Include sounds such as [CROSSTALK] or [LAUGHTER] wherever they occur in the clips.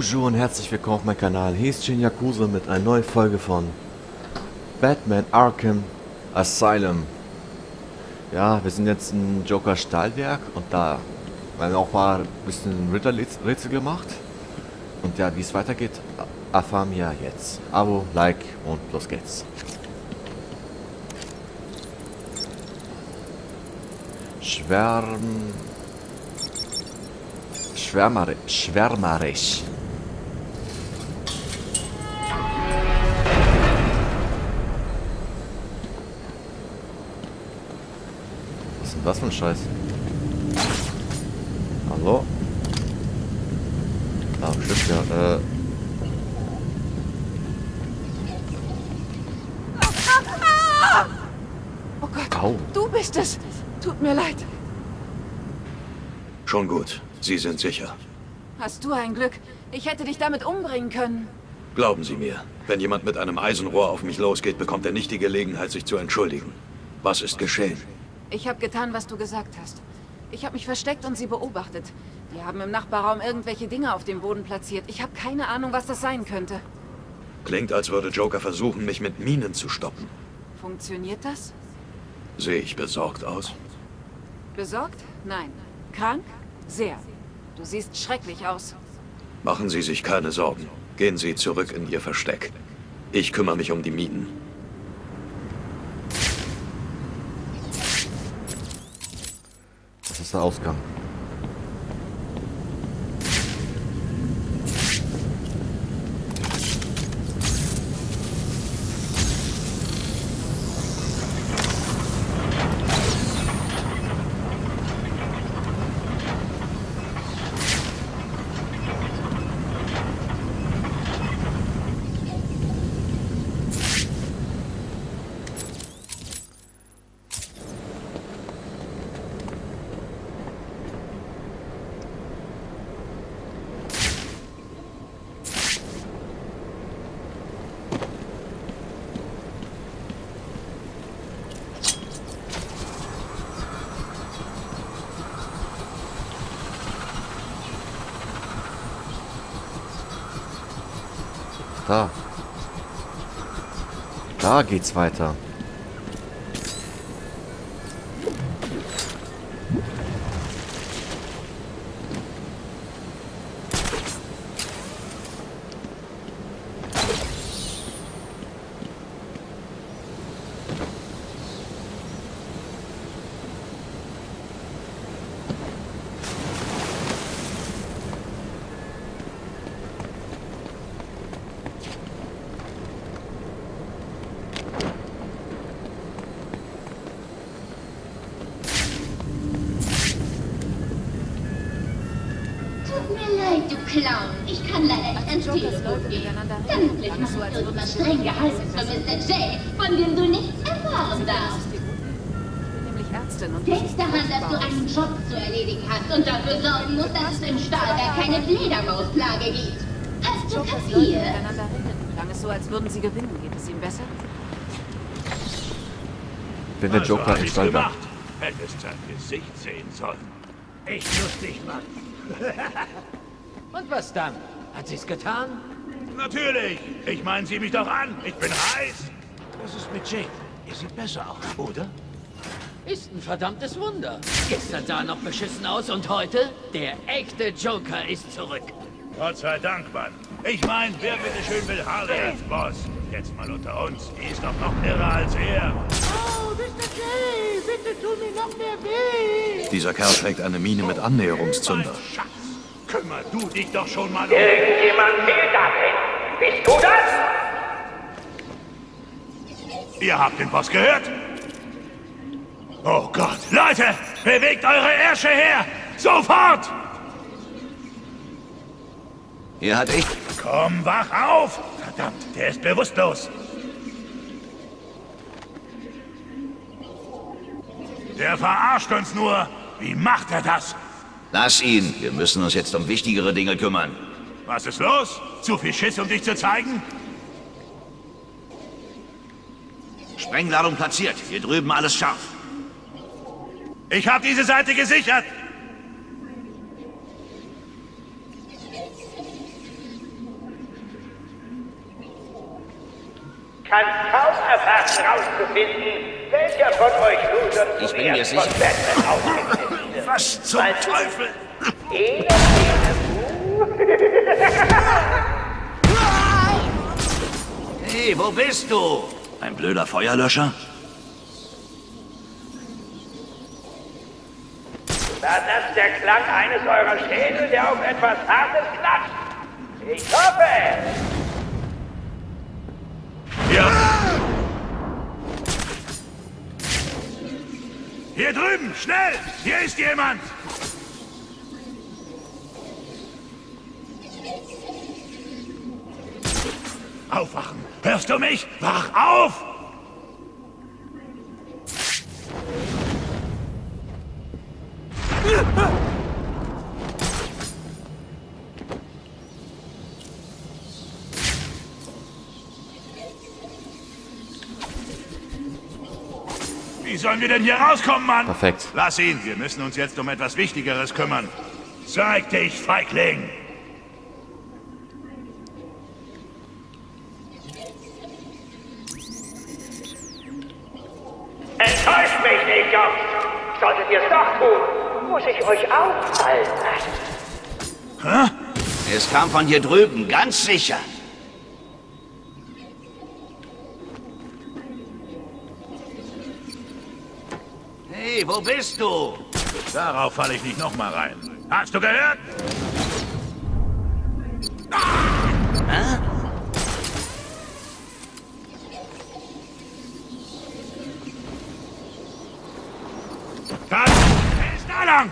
Bonjour und herzlich willkommen auf meinem Kanal. Hier ist Shin Yakuza mit einer neuen Folge von Batman Arkham Asylum. Ja, wir sind jetzt in Joker Stahlwerk und da haben wir auch mal ein bisschen Ritterrätsel gemacht. Und ja, wie es weitergeht, erfahren wir jetzt. Abo, Like und los geht's. Schwärm... Schwärmerisch. Schwärmerisch. Was ist denn das für ein Scheiß? Hallo? Ah, stimmt ja. Äh. Oh Gott, Au. du bist es. Tut mir leid. Schon gut. Sie sind sicher. Hast du ein Glück. Ich hätte dich damit umbringen können. Glauben Sie mir, wenn jemand mit einem Eisenrohr auf mich losgeht, bekommt er nicht die Gelegenheit, sich zu entschuldigen. Was ist geschehen? Ich habe getan, was du gesagt hast. Ich habe mich versteckt und sie beobachtet. Die haben im Nachbarraum irgendwelche Dinge auf dem Boden platziert. Ich habe keine Ahnung, was das sein könnte. Klingt, als würde Joker versuchen, mich mit Minen zu stoppen. Funktioniert das? Sehe ich besorgt aus? Besorgt? Nein. Krank? Sehr. Du siehst schrecklich aus. Machen Sie sich keine Sorgen. Gehen Sie zurück in Ihr Versteck. Ich kümmere mich um die Minen. Das Ausgang. Da. Da geht's weiter. Clown. Ich kann leider nicht ans Telefon gehen. Vermutlich so, als du würden immer sie streng gehalten von Mr. J, von dem du nichts erfahren darfst. Ich bin nämlich Ärztin und Denk daran, dass du einen Job zu erledigen hast und dafür sorgen musst, dass es im Stahlwerk keine Fledermausplage gibt. Hast du kapiert? Klang es so, als würden sie gewinnen. Geht es ihm besser? Bin der Also Joker hab im Stallwerk. gemacht. Hättest sein Gesicht sehen sollen. Echt lustig, Mann. Und was dann? Hat sie's getan? Natürlich. Ich meine, sieh mich doch an. Ich bin heiß. Das ist mit Jane. Ihr sieht besser aus, oder? Ist ein verdammtes Wunder. Gestern sah er noch beschissen aus und heute? Der echte Joker ist zurück. Gott sei Dank, Mann. Ich meine, wer bitteschön will Harley als Boss? Jetzt mal unter uns. Die ist doch noch irrer als er. Dieser Kerl trägt eine Mine mit Annäherungszünder. Schatz. Kümmer du dich doch schon mal um... Irgendjemand fehlt da drin. Bist du das? Ihr habt den Boss gehört? Oh Gott. Leute, bewegt eure Ärsche her. Sofort! Hier hat ich... Komm, wach auf! Verdammt, der ist bewusstlos. Der verarscht uns nur. Wie macht er das? Lass ihn. Wir müssen uns jetzt um wichtigere Dinge kümmern. Was ist los? Zu viel Schiss, um dich zu zeigen? Sprengladung platziert. Hier drüben alles scharf. Ich habe diese Seite gesichert. kann kaum erfassen, herauszufinden, welcher von euch Losern Ich bin mir sicher. Was zum Teufel? [LAUGHS] Hey, wo bist du? Ein blöder Feuerlöscher? War das der Klang eines eurer Schädel, der auf etwas Hartes klatscht? Ich hoffe! Ja. Hier drüben, schnell! Hier ist jemand! Aufwachen! Hörst du mich? Wach auf! Sollen wir denn hier rauskommen, Mann? Perfekt. Lass ihn. Wir müssen uns jetzt um etwas Wichtigeres kümmern. Zeig dich, Feigling! Enttäuscht mich nicht, Jungs! Solltet ihr es doch tun, muss ich euch auffallen lassen. Es kam von hier drüben, ganz sicher. Hey, wo bist du? Darauf falle ich nicht nochmal rein. Hast du gehört? Kat, er ist da lang!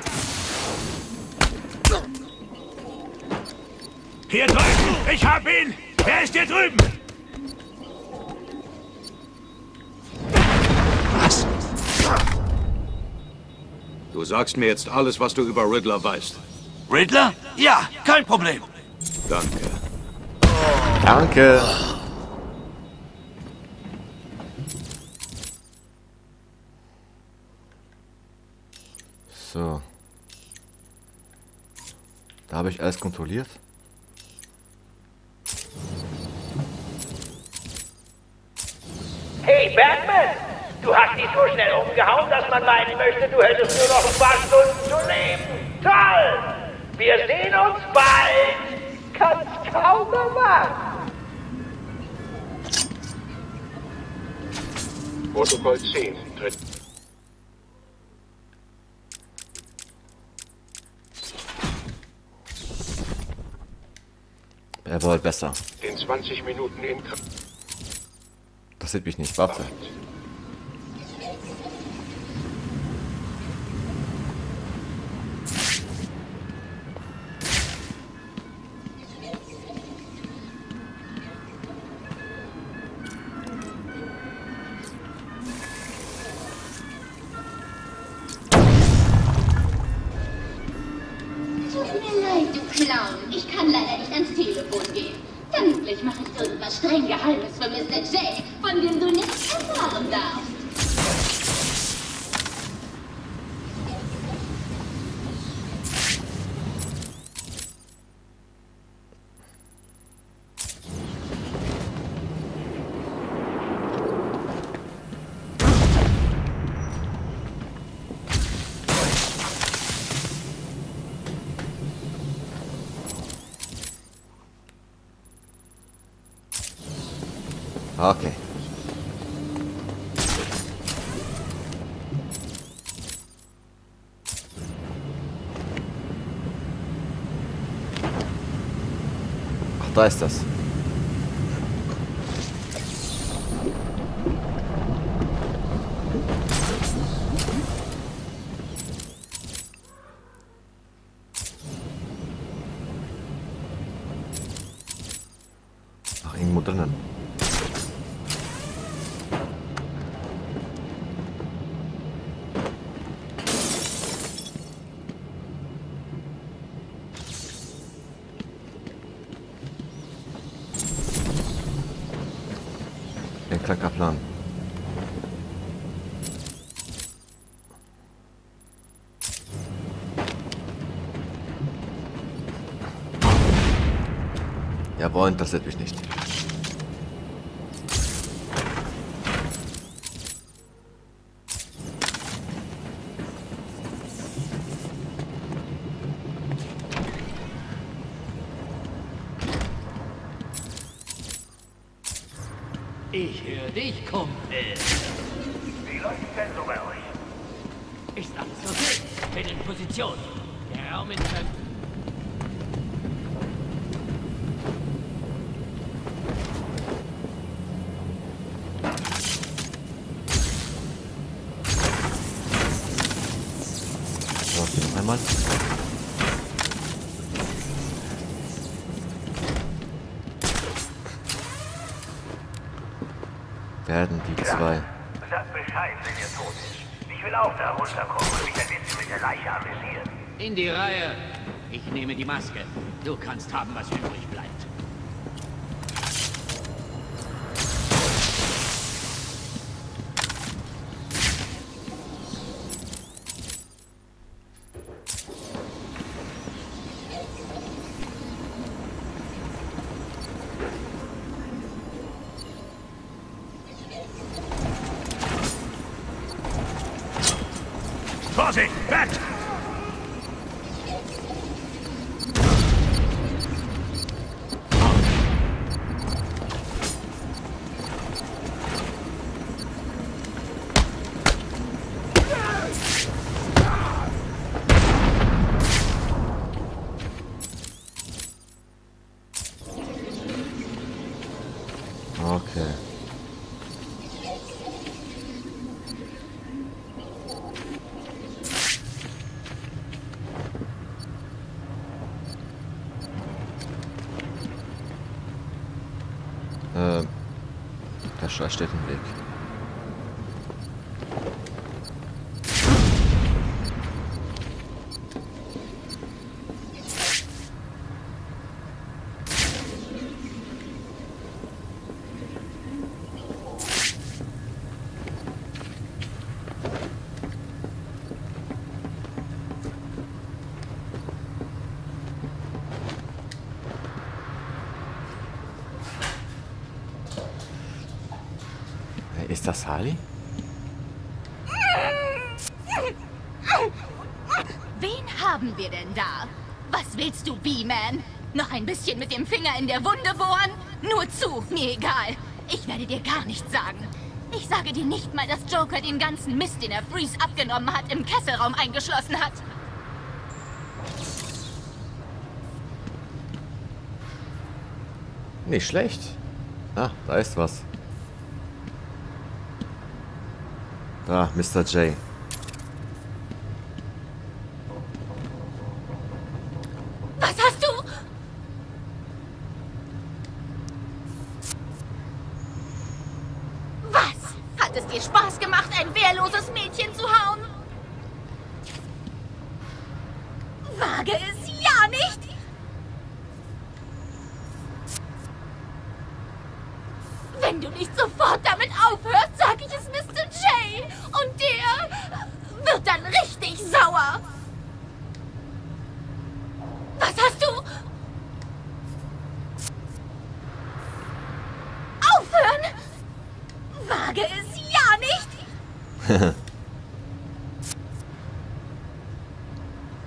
Hier drüben! Ich hab ihn! Wer ist hier drüben? Sagst mir jetzt alles, was du über Riddler weißt. Riddler? Ja, kein Problem. Danke. Danke. So. Da habe ich alles kontrolliert. Hey, Batman! Du hast die so schnell umgehauen, dass man meinen möchte, du hättest nur noch ein paar Stunden zu leben. Toll! Wir sehen uns bald! Kannst kaum erwarten! Protokoll 10 tritt. Er war halt besser. In 20 Minuten in Das sieht mich nicht. Warte. Okay. Ach, da ist das. Nein, das natürlich nicht. Ich höre dich, Kumpel. Wie läuft's denn so bei euch? Ist alles okay? Bin in Position. Der Raum ist Maske. Du kannst haben, was übrig der das Harley? Wen haben wir denn da? Was willst du, B-Man? Noch ein bisschen mit dem Finger in der Wunde bohren? Nur zu, mir egal. Ich werde dir gar nichts sagen. Ich sage dir nicht mal, dass Joker den ganzen Mist, den er Freeze abgenommen hat, im Kesselraum eingeschlossen hat. Nicht schlecht. Ah, da ist was. Da, Mr. J. Was hast du? Was? Hat es dir Spaß gemacht, ein wehrloses Mädchen zu hauen? Wage es ja nicht! Wenn du nicht sofort damit aufhörst, sage ich es Mr. J. Und der wird dann richtig sauer. Was hast du? Aufhören! Wage es ja nicht!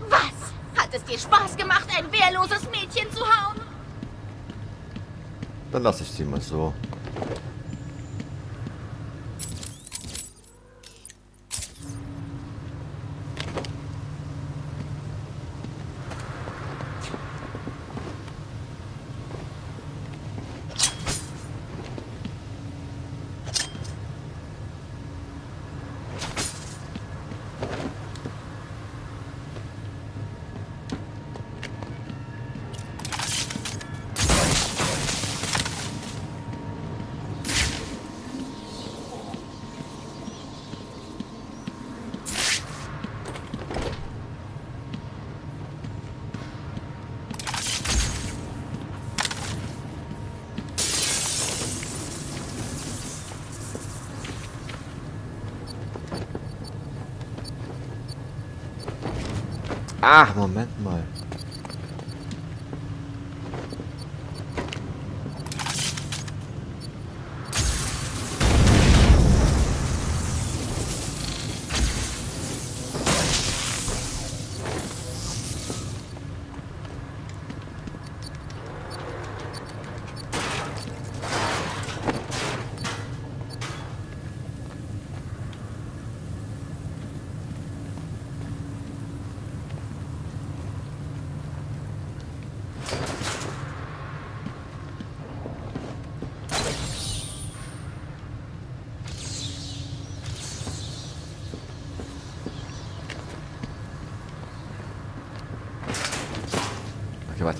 Was? Hat es dir Spaß gemacht, ein wehrloses Mädchen zu hauen? Dann lasse ich Ah, Moment mal.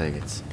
Okay, weiter geht's.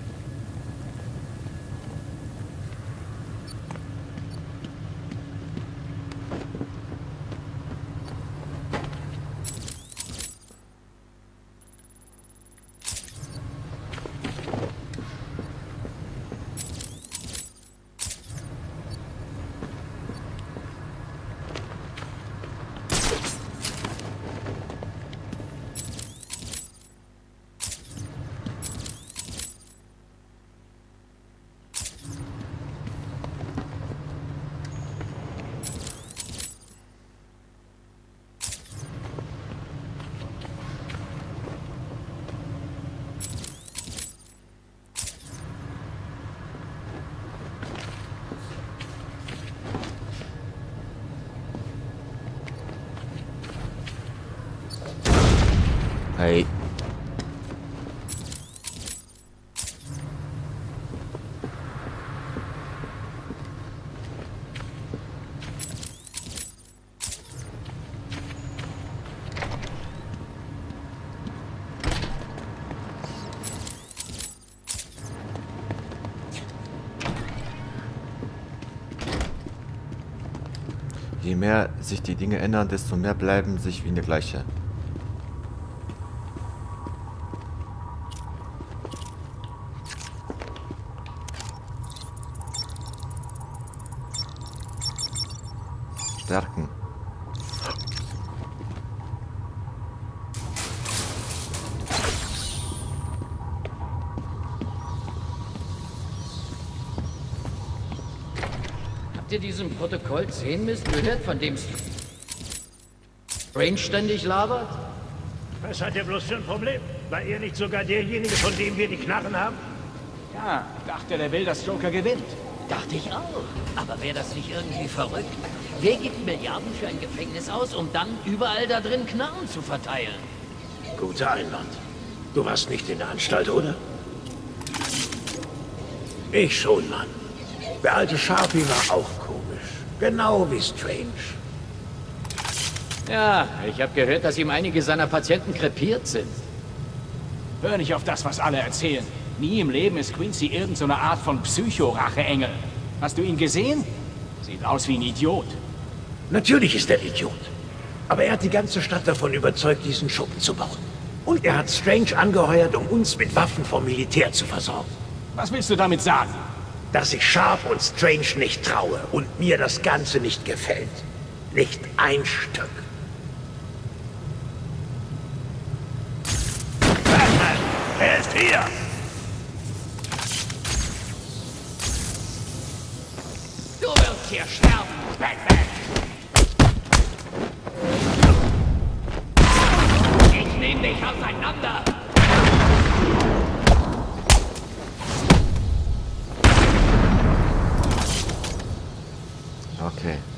Hey. Je mehr sich die Dinge ändern, desto mehr bleiben sich wie eine gleiche. Ihr diesen Protokoll 10 Mist gehört, von dem Strange ständig labert? Was hat er bloß für ein Problem? War er nicht sogar derjenige, von dem wir die Knarren haben? Ja, dachte, der will, dass Joker gewinnt. Dachte ich auch. Aber wäre das nicht irgendwie verrückt? Wer gibt Milliarden für ein Gefängnis aus, um dann überall da drin Knarren zu verteilen? Guter Einwand. Du warst nicht in der Anstalt, oder? Ich schon, Mann. Der alte Sharpie war auch komisch. Genau wie Strange. Ja, ich habe gehört, dass ihm einige seiner Patienten krepiert sind. Hör nicht auf das, was alle erzählen. Nie im Leben ist Quincy irgendeine so Art von Psycho-Rache-Engel. Hast du ihn gesehen? Sieht aus wie ein Idiot. Natürlich ist er Idiot. Aber er hat die ganze Stadt davon überzeugt, diesen Schuppen zu bauen. Und er hat Strange angeheuert, um uns mit Waffen vom Militär zu versorgen. Was willst du damit sagen? Dass ich Sharp und Strange nicht traue und mir das Ganze nicht gefällt. Nicht ein Stück. Batman, er ist hier! Du wirst hier sterben, Batman! Ich nehm dich auseinander! Okay.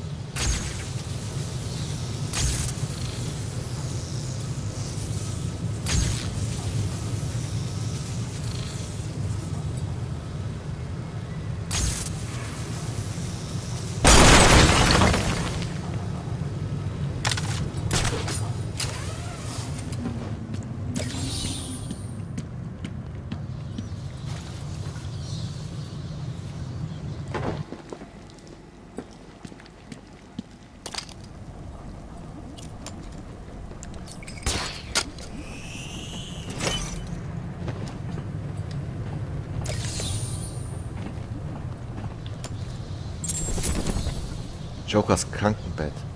Jokers Krankenbett.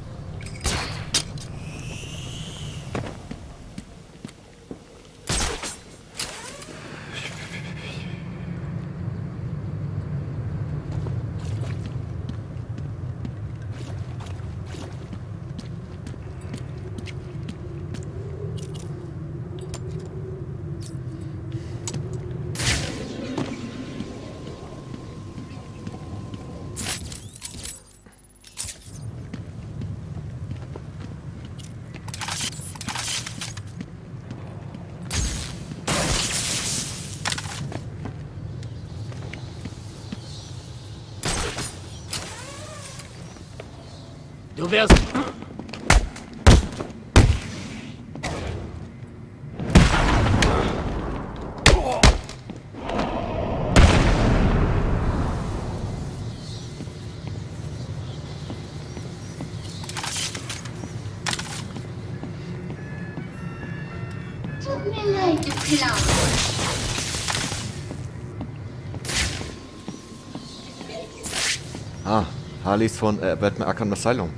Du wirst... Ist von äh, Batman Arkham Asylum.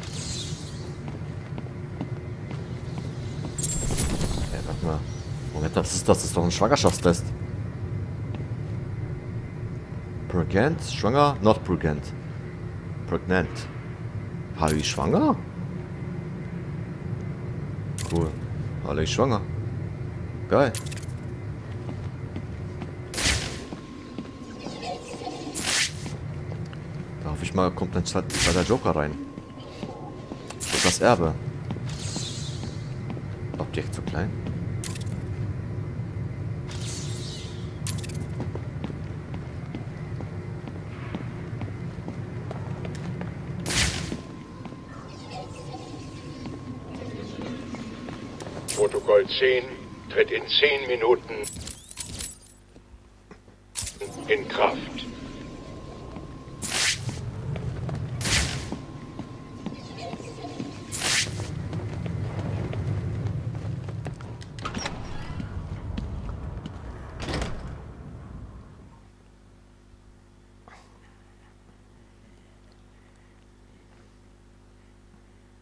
Ey, warte mal. Moment, was ist das? Das ist doch ein Schwangerschaftstest. Pregnant? Schwanger? Not pregnant. Pregnant. Harley schwanger? Cool. Harley schwanger. Geil. Da hoffe ich mal, kommt bei der Joker rein. Das Erbe. Objekt zu klein. Protokoll 10 tritt in 10 Minuten in Kraft.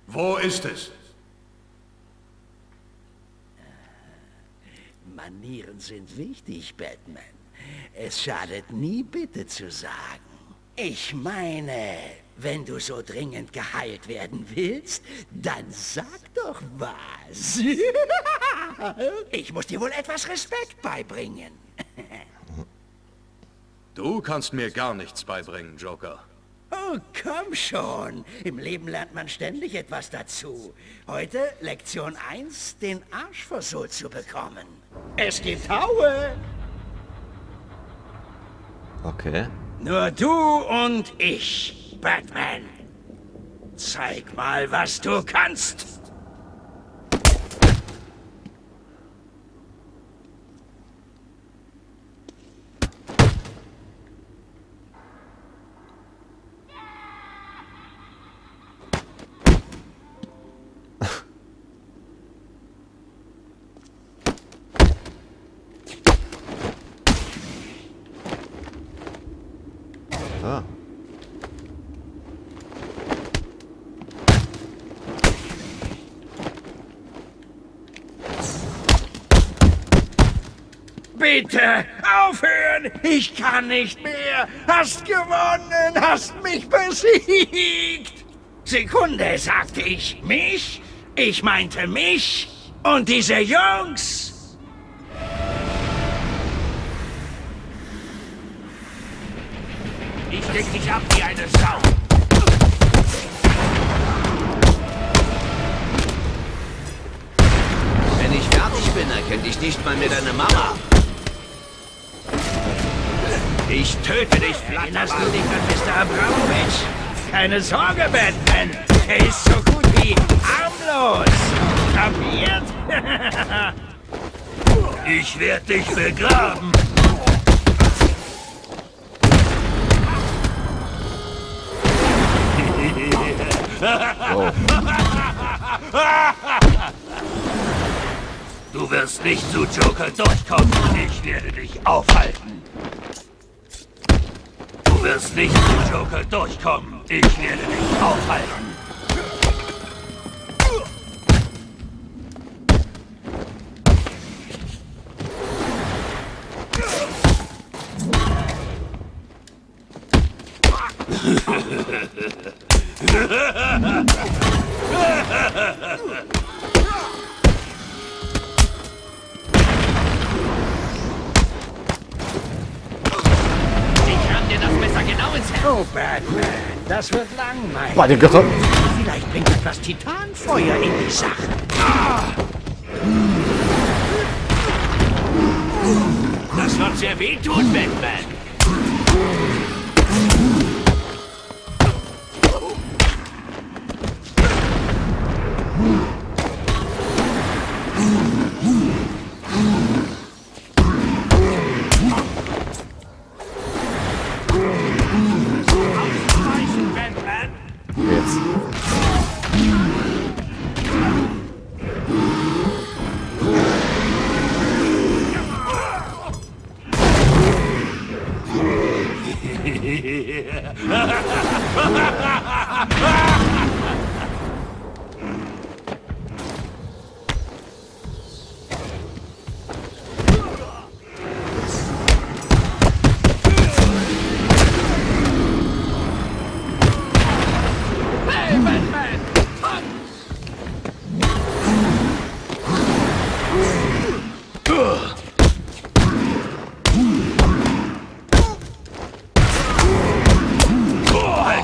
Wo ist es? Manieren sind wichtig, Batman. Es schadet nie, bitte zu sagen. Ich meine, wenn du so dringend geheilt werden willst, dann sag doch was. [LAUGHS] Ich muss dir wohl etwas Respekt beibringen. [LAUGHS] Du kannst mir gar nichts beibringen, Joker. Oh, komm schon. Im Leben lernt man ständig etwas dazu. Heute Lektion 1, den Arsch versohlt zu bekommen. Es gibt Haue. Okay. Nur du und ich, Batman. Zeig mal, was du kannst. Bitte, aufhören! Ich kann nicht mehr! Hast gewonnen! Hast mich besiegt! Sekunde, sagte ich. Mich? Ich meinte mich und diese Jungs! Ich leg dich ab wie eine Sau. Wenn ich fertig bin, erkennt dich nicht mal mehr deine Mama. Ich töte dich, Erinnerst du dich an Mr. Abramowitsch? Keine Sorge, Batman. Er ist so gut wie harmlos. Kapiert? [LAUGHS] ich werde dich begraben. [LAUGHS] Du wirst nicht zu Joker durchkommen. Ich werde dich aufhalten. Du wirst nicht zu Joker durchkommen. Ich werde dich aufhalten. Ich [LAUGHS] Oh, Batman, das wird langweilig. Bei den Göttern. Vielleicht bringt etwas Titanfeuer in die Sache. Ah! Das wird sehr wehtun, Batman.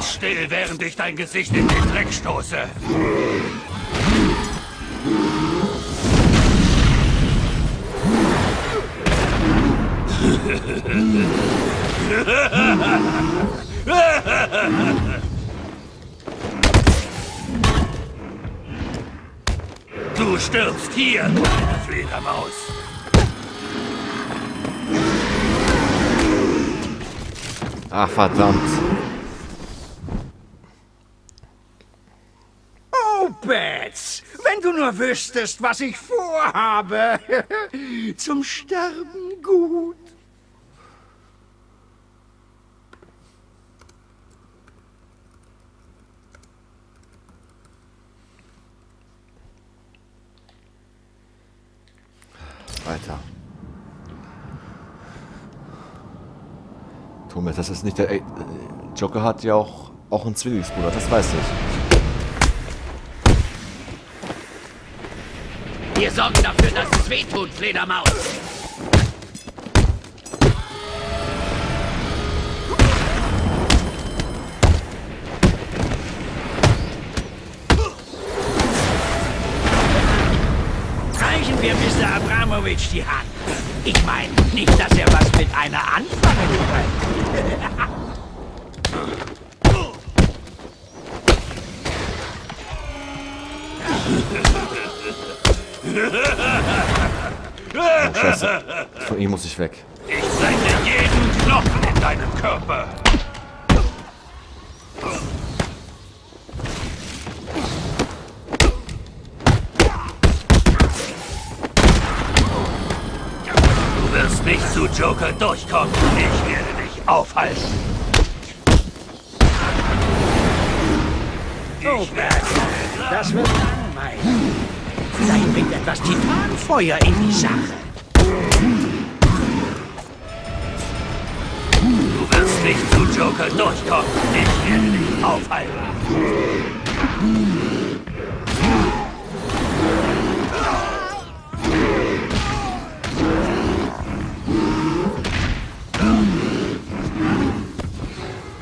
Halt still, während ich dein Gesicht in den Dreck stoße. Du stirbst hier, kleine Fledermaus. Ach, verdammt. Oh, Bats, wenn du nur wüsstest, was ich vorhabe. [LAUGHS] Zum Sterben gut. Weiter. Thomas, das ist nicht der... Ey, Joker hat ja auch, auch einen Zwillingsbruder, das weiß ich. Wir sorgen dafür, dass es wehtut, Fledermaus. Reichen wir Mr. Abramowitsch die Hand. Ich meine, nicht, dass er was mit einer anfangen könnte. Scheiße. Von ihm muss ich weg. Ich brenne jeden Knochen in deinem Körper. Du wirst nicht zu Joker durchkommen. Ich werde dich aufhalten. Oh, Batman, das wird langweilig. Vielleicht bringt etwas Titanfeuer in die Sache. Nicht zu Joker durchkommen. Ich werde dich aufhalten.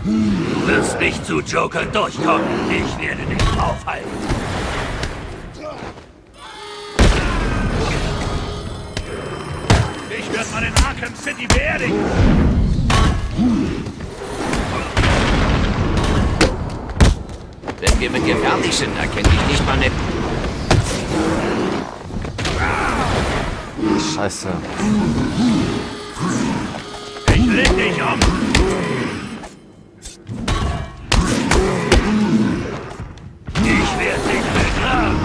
Du wirst nicht zu Joker durchkommen. Ich werde dich aufhalten. Ich werde mal in Arkham City beerdigen. Wir mit dir fertig sind, erkennt dich nicht mal ne... Scheiße. Ich leg dich um. Ich werde dich begraben.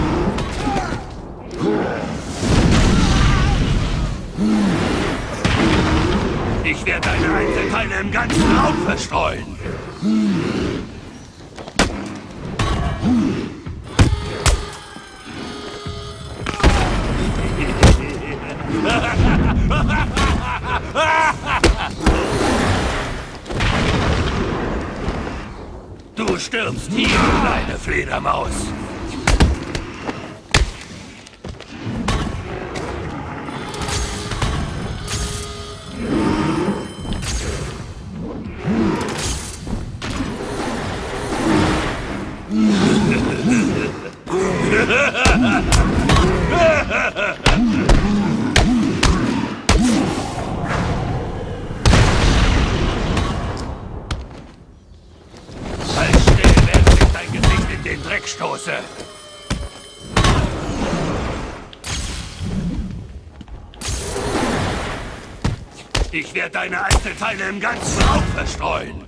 Ich werde deine Einzelteile im ganzen Raum verstreuen. Fledermaus. Einzelteile im ganzen Raum verstreuen.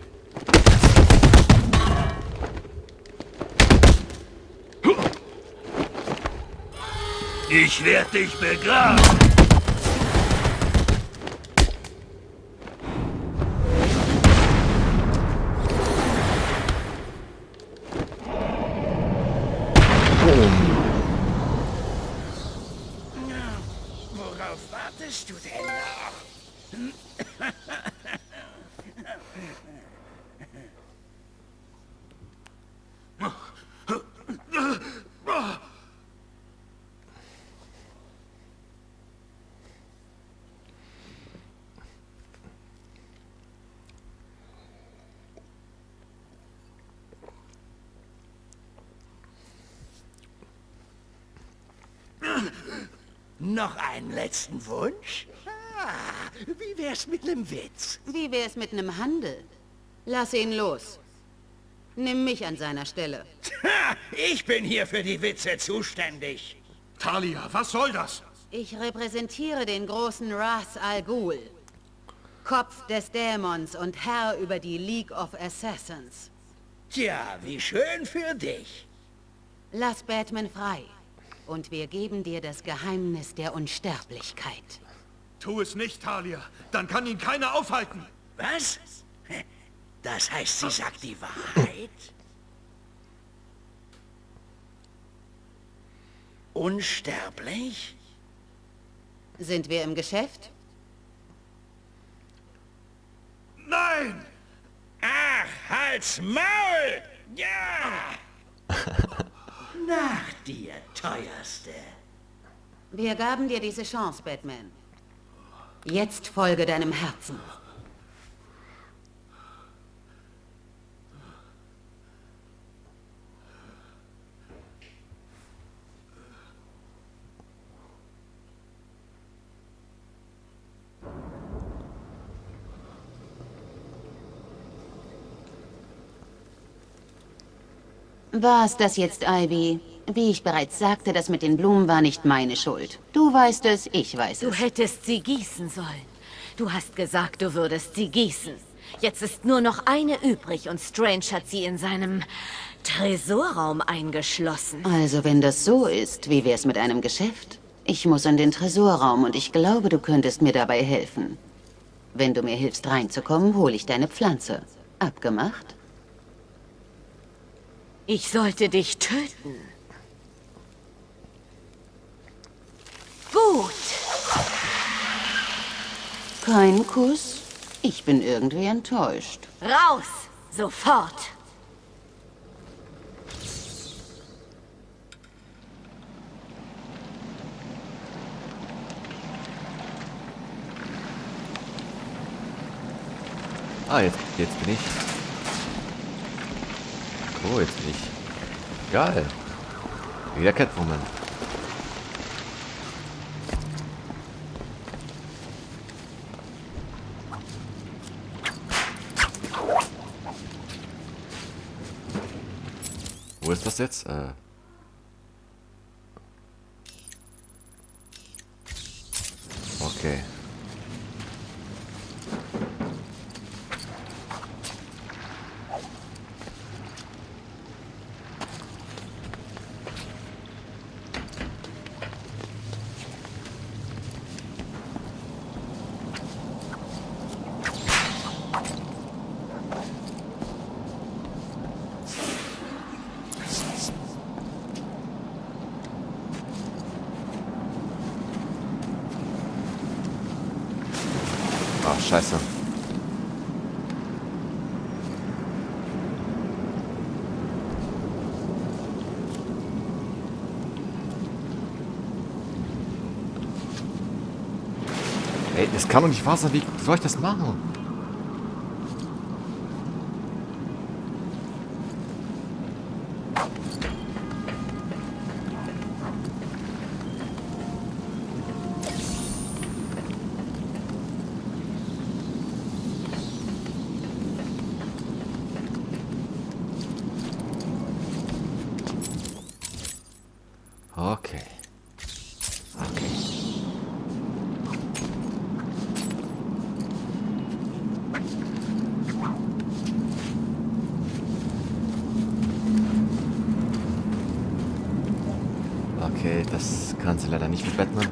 Ich werde dich begraben. Noch einen letzten Wunsch? Ah, wie wär's mit nem Witz? Wie wär's mit nem Handel? Lass ihn los. Nimm mich an seiner Stelle. Ha, ich bin hier für die Witze zuständig. Talia, was soll das? Ich repräsentiere den großen Ras Al Ghul. Kopf des Dämons und Herr über die League of Assassins. Tja, wie schön für dich. Lass Batman frei. Und wir geben dir das Geheimnis der Unsterblichkeit. Tu es nicht, Talia. Dann kann ihn keiner aufhalten. Was? Das heißt, sie sagt die Wahrheit? Unsterblich? Sind wir im Geschäft? Nein! Ach, halt's Maul! Ja! [LAUGHS] Nach dir, teuerste. Wir gaben dir diese Chance, Batman. Jetzt folge deinem Herzen. War's das jetzt, Ivy? Wie ich bereits sagte, das mit den Blumen war nicht meine Schuld. Du weißt es, ich weiß Du es. hättest sie gießen sollen. Du hast gesagt, du würdest sie gießen. Jetzt ist nur noch eine übrig und Strange hat sie in seinem Tresorraum eingeschlossen. Also, wenn das so ist, wie wär's mit einem Geschäft? Ich muss in den Tresorraum und ich glaube, du könntest mir dabei helfen. Wenn du mir hilfst reinzukommen, hole ich deine Pflanze. Abgemacht? Ich sollte dich töten. Gut. Kein Kuss? Ich bin irgendwie enttäuscht. Raus! Sofort! Ah, jetzt, jetzt bin ich. Oh, jetzt bin ich. Geil. Wieder Catwoman. Ist das jetzt? Äh. Okay. Ach, scheiße. Ey, das kann doch nicht wahr sein. Wie soll ich das machen? kannst leider nicht mit Batman.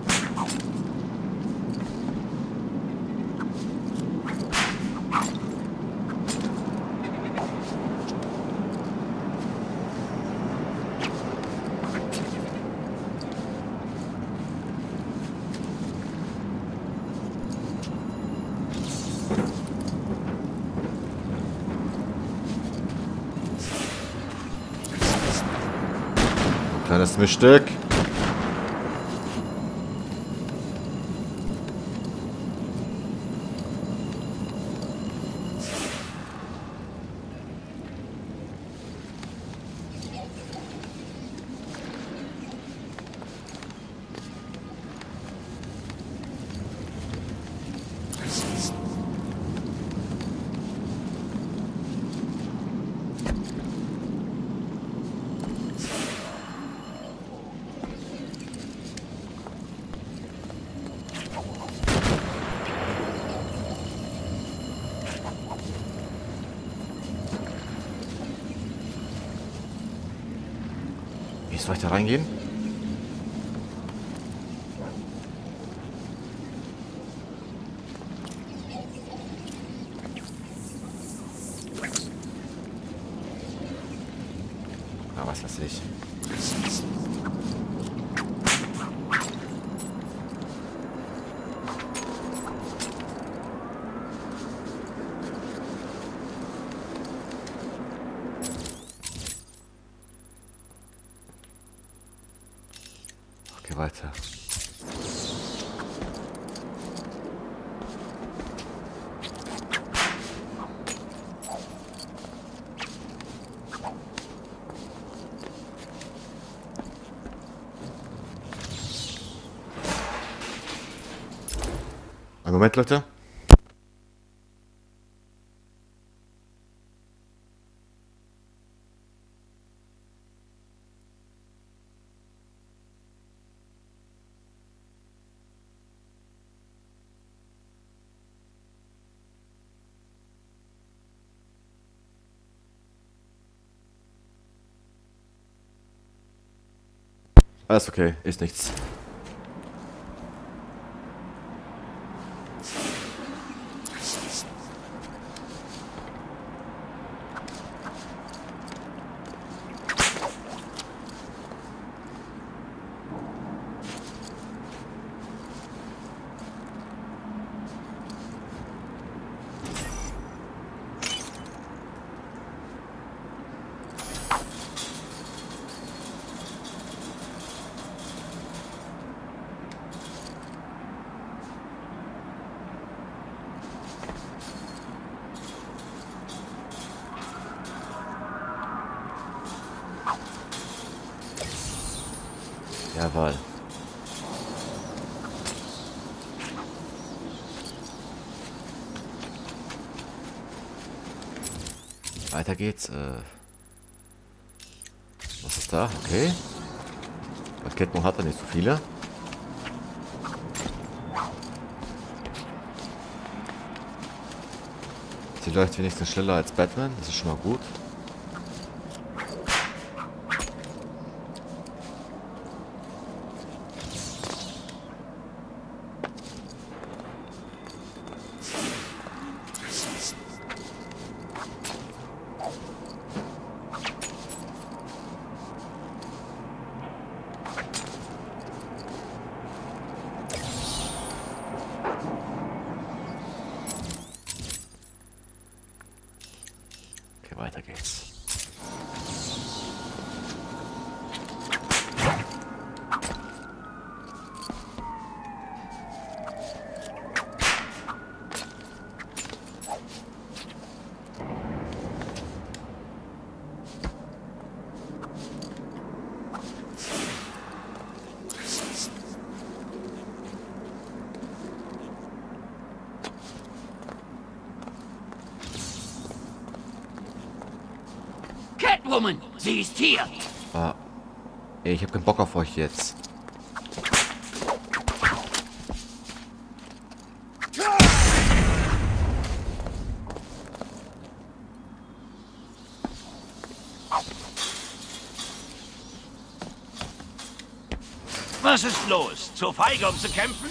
Kleines Mischstück. Soll ich da reingehen? Ah, was weiß ich. Okay, weiter. Einen Moment, Leute. Alles okay, ist nichts. Jawohl. Weiter geht's. Äh Was ist da? Okay. Raketen hat er nicht so viele. Sie läuft wenigstens schneller als Batman. Das ist schon mal gut. Okay, Catwoman, sie ist hier. Ah. Ey, ich hab keinen Bock auf euch jetzt. Was ist los? Zu feige, um zu kämpfen?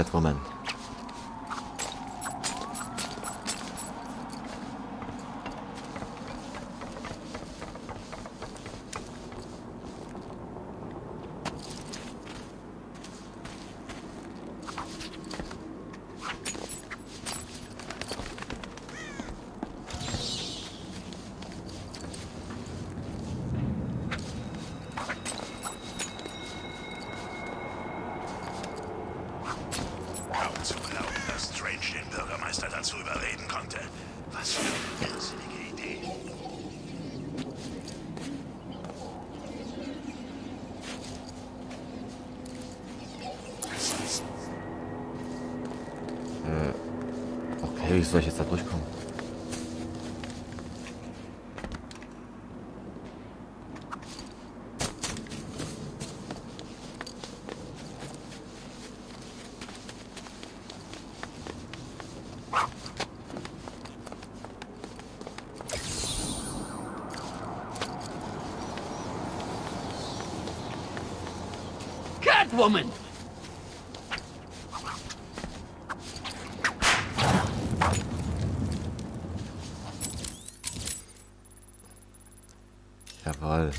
Catwoman. Äh, okay, wie soll ich jetzt da durchkommen? Catwoman! Jawohl.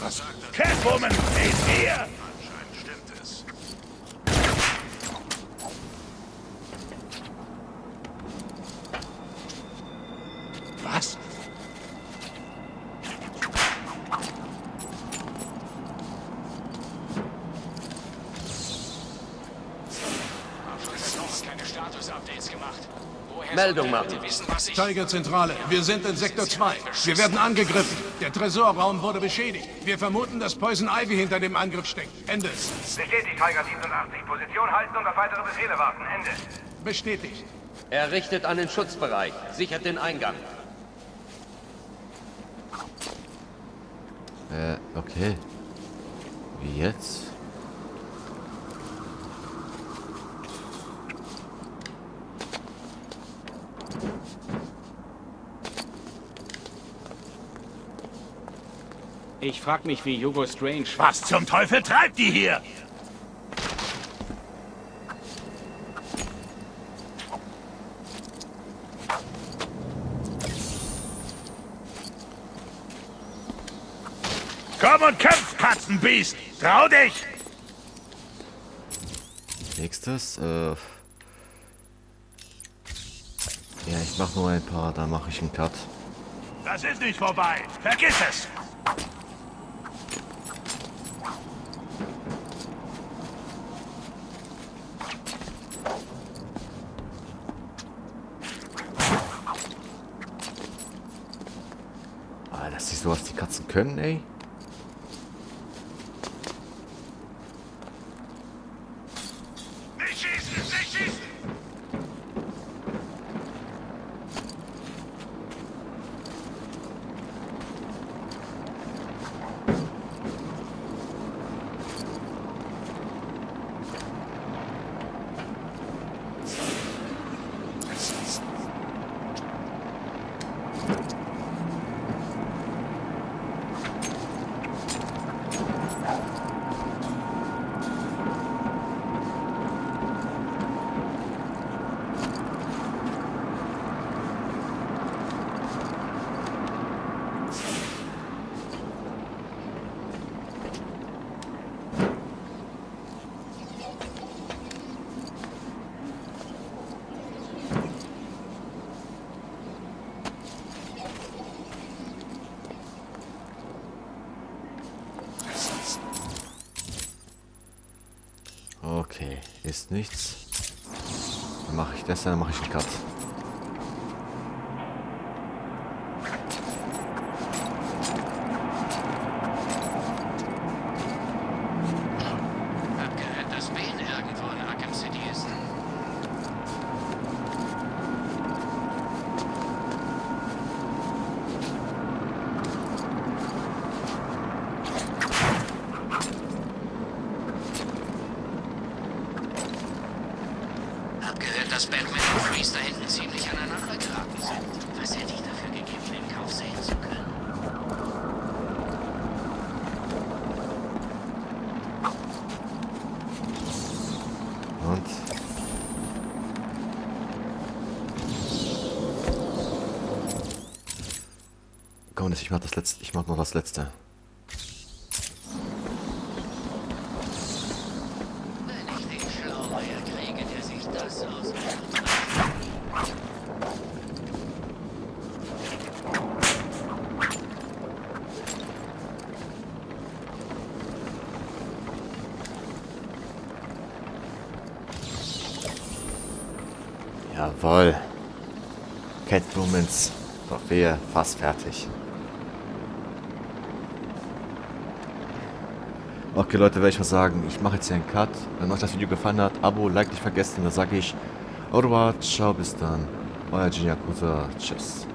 Was sagt er? Catwoman ist hier! Anscheinend stimmt es. Was? keine Status-Updates gemacht. Woher Meldung machen. wissen, was ich... Tiger Zentrale, wir sind in Sektor 2. Wir werden angegriffen. Der Tresorraum wurde beschädigt. Wir vermuten, dass Poison Ivy hinter dem Angriff steckt. Ende. Bestätigt, Tiger 87. Position halten und auf weitere Befehle warten. Ende. Bestätigt. Er richtet an den Schutzbereich, sichert den Eingang. Äh, okay. Wie jetzt? Ich frag mich, wie Hugo Strange... Was zum Teufel treibt die hier? Komm und kämpf, Katzenbiest! Trau dich! Nächstes, äh... Ja, ich mach nur ein paar, da mache ich einen Cut. Das ist nicht vorbei. Vergiss es! Dass die sowas die Katzen können, ey. Nicht schießen! Nicht schießen! Okay, ist nichts. Dann mache ich das, dann mache ich einen Cut. Hab gehört, dass Bane irgendwo in Arkham City ist. Hab gehört, dass Batman und Freeze da hinten ziemlich aneinander geraten sind. Was hätte ich dafür gegeben, den Kauf sehen zu können? Und? Komm, ich mach das letzte. Ich mach noch das letzte. Jawohl. Catwomans Trophäe fast fertig. Okay Leute, werde ich mal sagen, ich mache jetzt hier einen Cut. Wenn euch das Video gefallen hat, Abo, Like nicht vergessen. Dann sage ich, au revoir, ciao, bis dann. Euer Yakuza, tschüss.